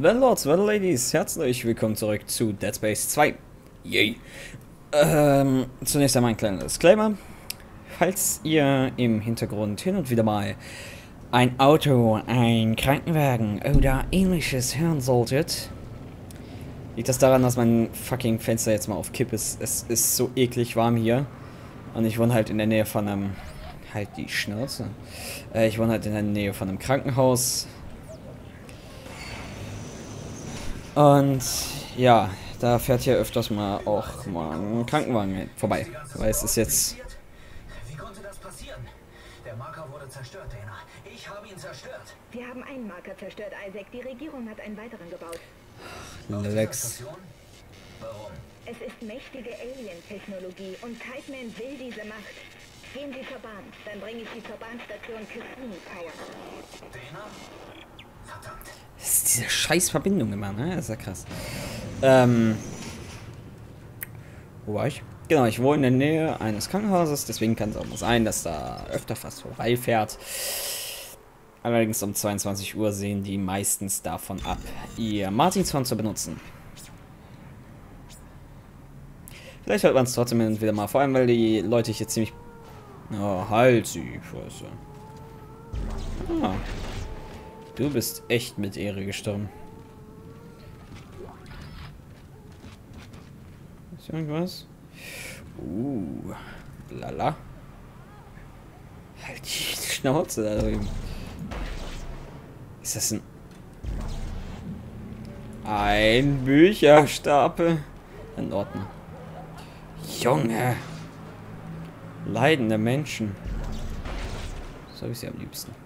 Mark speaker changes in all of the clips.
Speaker 1: Well Lords, well Ladies, herzlich willkommen zurück zu Dead Space 2. Yay. Ähm, zunächst einmal ein kleiner Disclaimer. Falls ihr im Hintergrund hin und wieder mal ein Auto, ein Krankenwagen oder ähnliches hören solltet, liegt das daran, dass mein fucking Fenster jetzt mal auf Kipp ist. Es ist so eklig warm hier. Und ich wohne halt in der Nähe von einem... Halt die Schnauze. Äh, ich wohne halt in der Nähe von einem Krankenhaus Und ja, da fährt hier öfters mal auch mal ein Krankenwagen vorbei. Weil es ist jetzt.
Speaker 2: Wie konnte das passieren? Der Marker wurde zerstört, Dana. Ich habe ihn zerstört.
Speaker 3: Wir haben einen Marker zerstört, Isaac. Die Regierung hat einen weiteren gebaut.
Speaker 1: Lex.
Speaker 2: Warum?
Speaker 3: Es ist mächtige Alien-Technologie und Kiteman will diese Macht. Gehen Sie zur Bahn, dann bringe ich Sie zur Bahnstation Kissimmee Tower.
Speaker 2: Dana? Verdammt.
Speaker 1: Das ist diese scheiß Verbindung immer, ne? Das ist ja krass. Ähm. Wo war ich? Genau, ich wohne in der Nähe eines Krankenhauses, deswegen kann es auch mal sein, dass da öfter fast vorbeifährt. Allerdings um 22 Uhr sehen die meistens davon ab, ihr Martinshorn zu benutzen. Vielleicht hört man es trotzdem wieder mal, vor allem weil die Leute hier ziemlich... Oh, halt sie, Scheiße. Ah. Du bist echt mit Ehre gestorben. Ist hier irgendwas? Uh, lala. Halt die Schnauze da drüben. Ist das ein... Ein Bücherstapel? In Ordnung. Junge! Leidende Menschen. So habe ich sie am liebsten.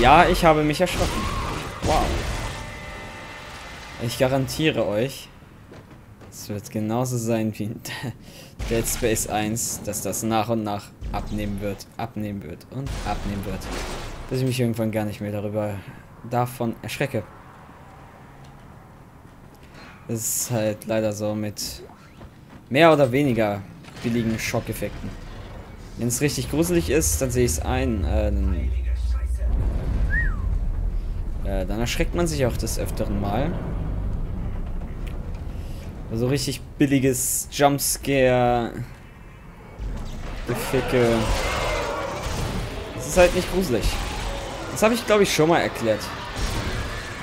Speaker 1: Ja, ich habe mich erschrocken. Wow. Ich garantiere euch, es wird genauso sein wie in Dead Space 1, dass das nach und nach abnehmen wird, abnehmen wird und abnehmen wird. Bis ich mich irgendwann gar nicht mehr darüber davon erschrecke. Das ist halt leider so mit mehr oder weniger billigen Schockeffekten. Wenn es richtig gruselig ist, dann sehe ich es ein. Äh, äh, dann erschreckt man sich auch des Öfteren mal. So also richtig billiges Jumpscare. Geficke. Das ist halt nicht gruselig. Das habe ich, glaube ich, schon mal erklärt.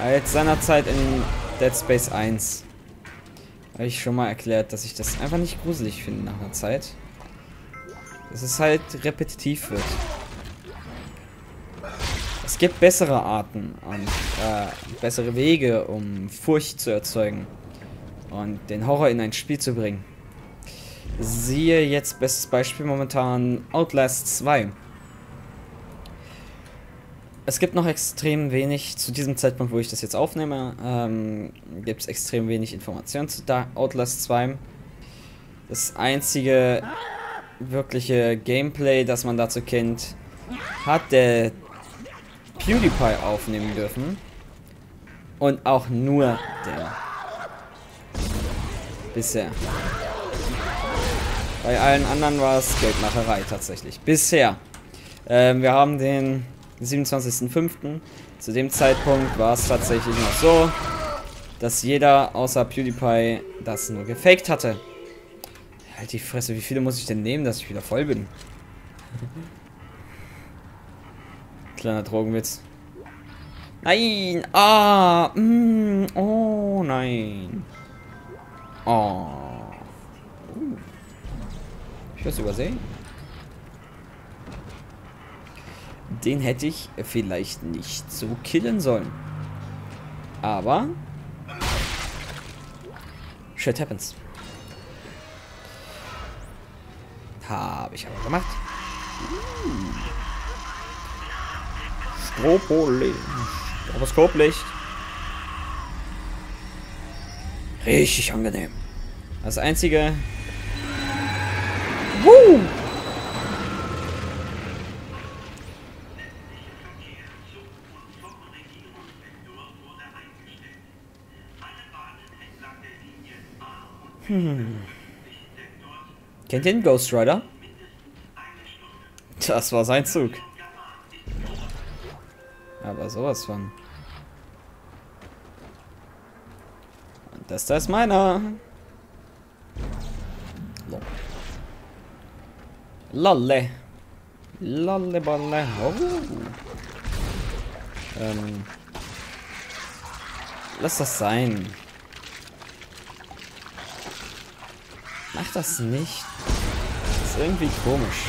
Speaker 1: Als seinerzeit in Dead Space 1 habe ich schon mal erklärt, dass ich das einfach nicht gruselig finde nach einer Zeit. Dass es halt repetitiv wird. Es gibt bessere Arten und äh, bessere Wege, um Furcht zu erzeugen und den Horror in ein Spiel zu bringen. Siehe jetzt bestes Beispiel momentan Outlast 2. Es gibt noch extrem wenig, zu diesem Zeitpunkt, wo ich das jetzt aufnehme, ähm, gibt es extrem wenig Informationen zu Outlast 2. Das einzige wirkliche Gameplay, das man dazu kennt, hat der PewDiePie aufnehmen dürfen. Und auch nur der. Bisher. Bei allen anderen war es Geldmacherei tatsächlich. Bisher. Ähm, wir haben den 27.05. Zu dem Zeitpunkt war es tatsächlich noch so, dass jeder außer PewDiePie das nur gefaked hatte. Halt die Fresse, wie viele muss ich denn nehmen, dass ich wieder voll bin? Kleiner Drogenwitz. Nein! Ah! Mm, oh nein! Oh. Uh. Ich was übersehen? Den hätte ich vielleicht nicht so killen sollen. Aber... Shit happens. Habe ich aber gemacht. Stropolicht. Stroboskoplicht. Richtig angenehm. Das einzige... Woo! Hm. Kennt ihr den Ghost Rider? Das war sein Zug. Aber sowas von. Das da ist meiner. So. Lalle. Lalle Balle. Oh. Ähm. Lass das sein. Mach das nicht. Das ist irgendwie komisch.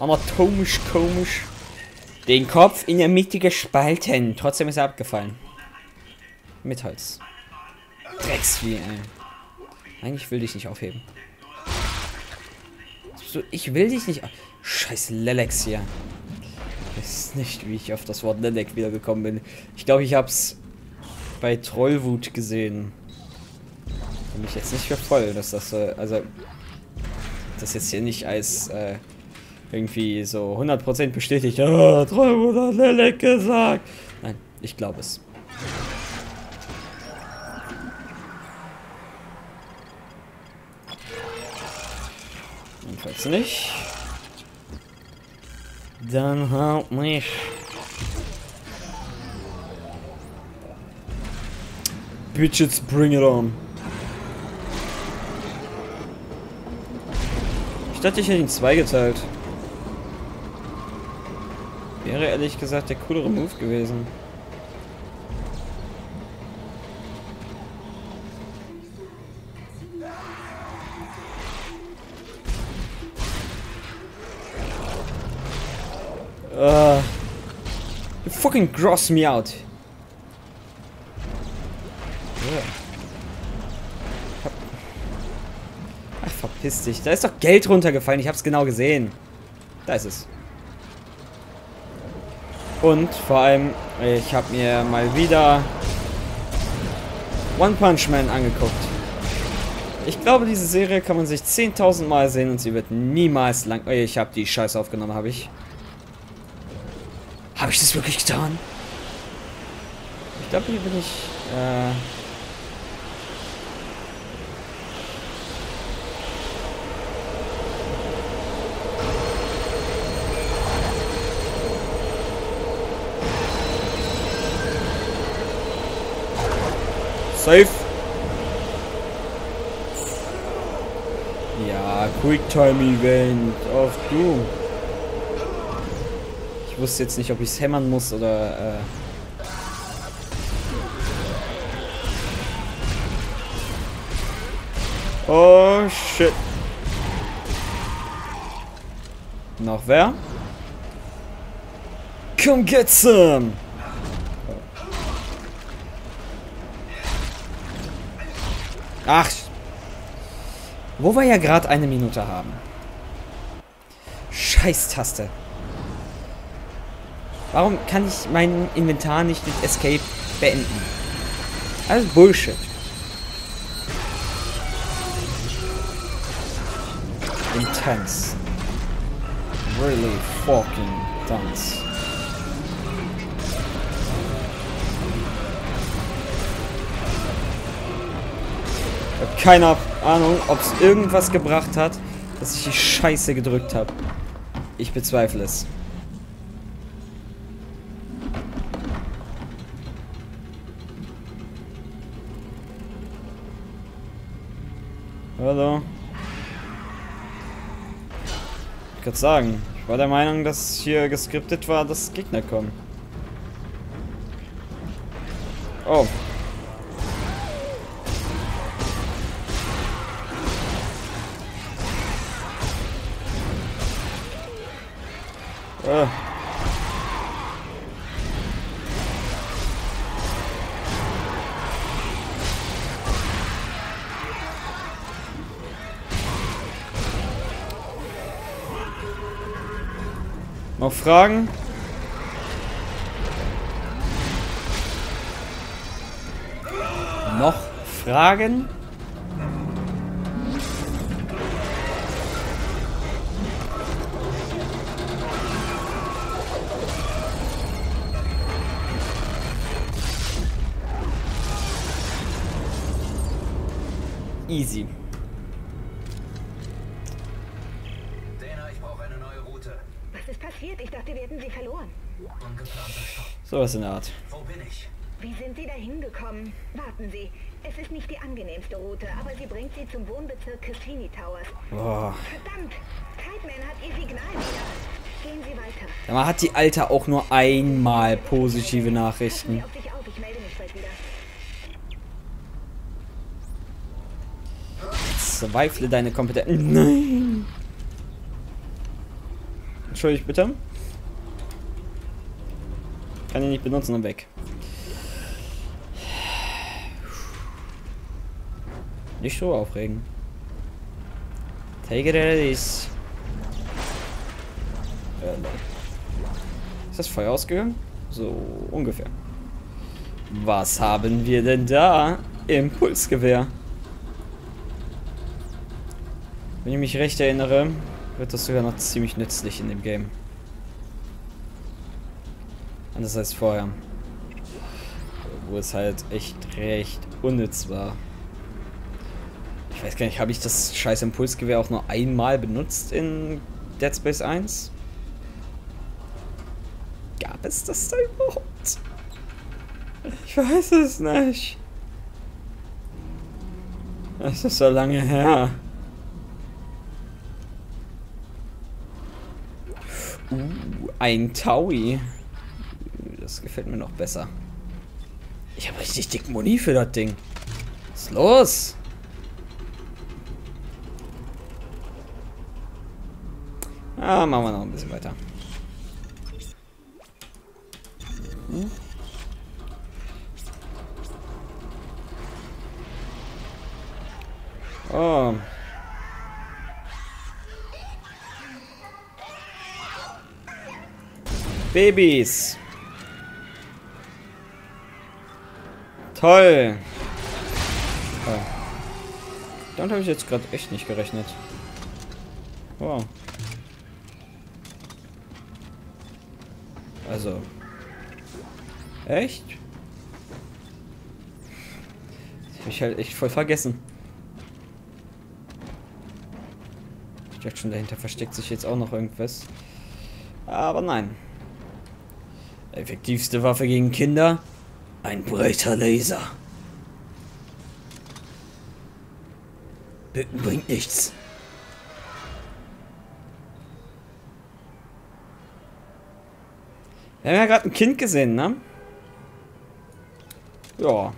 Speaker 1: Anatomisch komisch. Den Kopf in der Mitte gespalten. Trotzdem ist er abgefallen. Mit Holz. Drecksvieh, ey. Eigentlich will ich nicht aufheben. So, ich will dich nicht... Scheiß Lelex hier. Ich weiß nicht, wie ich auf das Wort Lelek wiedergekommen bin. Ich glaube, ich hab's bei Trollwut gesehen. Und mich jetzt nicht für voll, dass das so... Also... Das jetzt hier nicht als... Äh, irgendwie so 100% bestätigt. Oh, Trollwut hat Lelek gesagt. Nein, ich glaube es. Jedenfalls nicht. Dann halt nicht. Bitches, bring it on. Ich dachte, ich hätte ihn zweigeteilt. Wäre ehrlich gesagt der coolere Move gewesen. Uh, you fucking gross me out. Ach, verpiss dich. Da ist doch Geld runtergefallen. Ich hab's genau gesehen. Da ist es. Und vor allem, ich habe mir mal wieder One Punch Man angeguckt. Ich glaube, diese Serie kann man sich 10.000 Mal sehen und sie wird niemals lang... Oh, ich habe die Scheiße aufgenommen, habe ich. Habe ich das wirklich getan? Ich glaube, hier bin ich... Äh Safe. Ja, Quicktime-Event auf Doom. Ich wusste jetzt nicht, ob ich es hämmern muss oder... Äh oh, shit. Noch wer? Come get some! Ach. Wo wir ja gerade eine Minute haben. Scheiß-Taste. Warum kann ich mein Inventar nicht mit Escape beenden? Alles Bullshit. Intense. Really fucking intense. Keine Ahnung, ob es irgendwas gebracht hat, dass ich die Scheiße gedrückt habe. Ich bezweifle es. Hallo. Ich kann sagen, ich war der Meinung, dass hier geskriptet war, dass Gegner kommen. Oh. Äh. Noch Fragen? Noch Fragen? Easy.
Speaker 2: Dana, ich brauche eine neue Route.
Speaker 3: Was ist passiert? Ich dachte, wir hätten sie verloren.
Speaker 2: Ungeplanter Stopp.
Speaker 1: Sowas in der Art.
Speaker 2: Wo bin ich?
Speaker 3: Wie sind Sie da hingekommen? Warten Sie. Es ist nicht die angenehmste Route, aber sie bringt Sie zum Wohnbezirk Cassini Towers.
Speaker 1: Boah.
Speaker 3: Verdammt! Kiteman hat Ihr Signal wieder. Gehen Sie weiter.
Speaker 1: Da mal hat die Alte auch nur einmal positive Nachrichten.
Speaker 3: auf sich auf, ich melde mich bald wieder.
Speaker 1: Zweifle deine Kompetenz. Nein. Entschuldigt bitte. Kann ich nicht benutzen und weg. Nicht so aufregen. Take it as. Äh. Ist das Feuer ausgegangen? So ungefähr. Was haben wir denn da? Impulsgewehr. Wenn ich mich recht erinnere, wird das sogar noch ziemlich nützlich in dem Game. Anders als vorher. Wo es halt echt recht unnütz war. Ich weiß gar nicht, habe ich das scheiß Impulsgewehr auch nur einmal benutzt in Dead Space 1? Gab es das da überhaupt? Ich weiß es nicht. Das ist so lange her. Ein Taui. Das gefällt mir noch besser. Ich habe richtig dick Muni für das Ding. Was ist los? Ah, machen wir noch ein bisschen weiter. Hm? Oh. Babys. Toll. Oh. Damit habe ich jetzt gerade echt nicht gerechnet. Wow. Also. Echt? Das hab ich halt echt voll vergessen. Ich dachte schon, dahinter versteckt sich jetzt auch noch irgendwas. Aber nein. Effektivste Waffe gegen Kinder? Ein breiter Laser. Bitten bringt nichts. Wir haben ja gerade ein Kind gesehen, ne? Ja.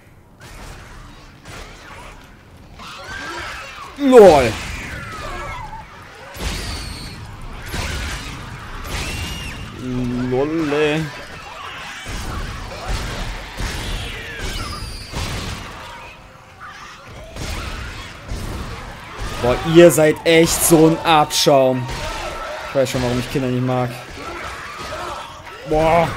Speaker 1: LOL. Lolle. Boah, ihr seid echt so ein Abschaum. Ich weiß schon, warum ich Kinder nicht mag. Boah.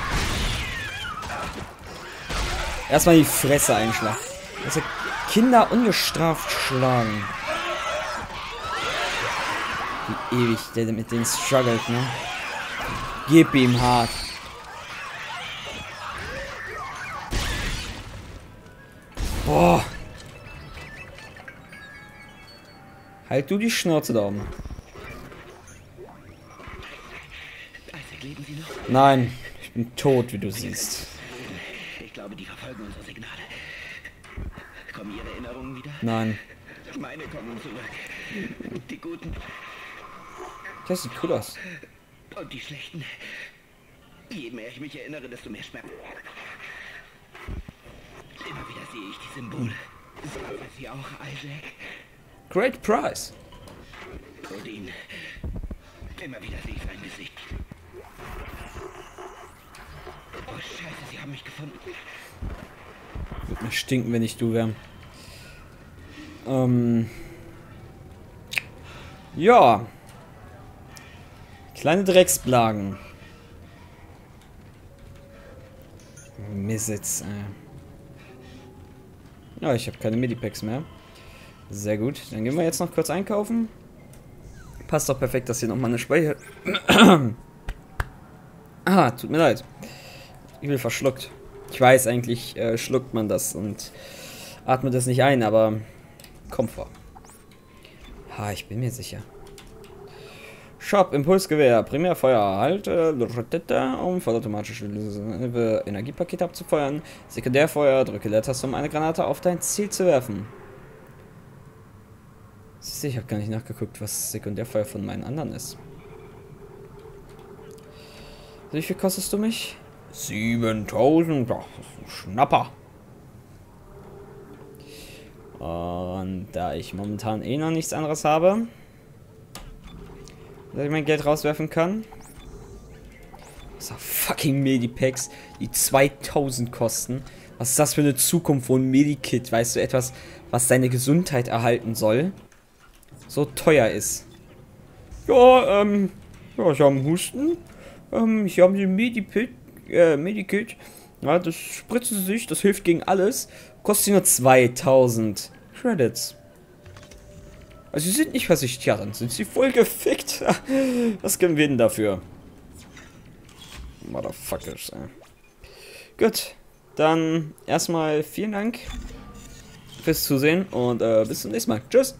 Speaker 1: Erstmal die Fresse einschlagen. Also Kinder ungestraft schlagen. Wie ewig der mit denen struggelt, ne? Gib ihm hart. Boah. Halt du die Schnauze da oben. Nein, ich bin tot, wie du siehst.
Speaker 2: Ich glaube, die verfolgen unsere Signale. Kommen Ihre Erinnerungen wieder?
Speaker 1: Nein.
Speaker 2: Meine kommen zurück. Die guten
Speaker 1: Das sieht cool aus.
Speaker 2: und die schlechten. Je mehr ich mich erinnere, desto mehr Schmerz. Immer wieder sehe ich die Symbole. Sehen Sie auch, Isaac?
Speaker 1: Great Prize.
Speaker 2: Odin. Immer wieder sehe ich sein Gesicht. Oh, Scheiße, Sie haben mich gefunden.
Speaker 1: Würde mir stinken, wenn ich du wär. Ähm. Ja. Kleine Drecksblagen. Missitz, ey. Ja, ich habe keine Medipacks mehr. Sehr gut. Dann gehen wir jetzt noch kurz einkaufen. Passt doch perfekt, dass hier nochmal eine Speicher... ah, tut mir leid. Ich will verschluckt. Ich weiß, eigentlich äh, schluckt man das und atmet das nicht ein, aber kommt vor. Ha, ich bin mir sicher. Shop, Impulsgewehr, Primärfeuer, halte, um vollautomatische Energiepakete abzufeuern. Sekundärfeuer, drücke Leertaste, um eine Granate auf dein Ziel zu werfen. Ich habe gar nicht nachgeguckt, was Sekundärfeuer von meinen anderen ist. Wie viel kostest du mich? 7000, Ach, Schnapper. Und da ich momentan eh noch nichts anderes habe, dass ich mein Geld rauswerfen kann. So fucking Medipacks, die 2000 kosten. Was ist das für eine Zukunft, wo ein Medikit, weißt du, etwas, was deine Gesundheit erhalten soll, so teuer ist? Ja, ähm, ja, ich habe einen Husten. Ähm, ich habe den Medipit, äh, Medikit. Ja, das spritzen sie sich, das hilft gegen alles. Kostet nur 2000 Credits. Also sie sind nicht versichert, ja, dann sind sie voll gefickt. Was können wir denn dafür? Motherfuckers, ey. Gut, dann erstmal vielen Dank fürs Zusehen und äh, bis zum nächsten Mal. Tschüss.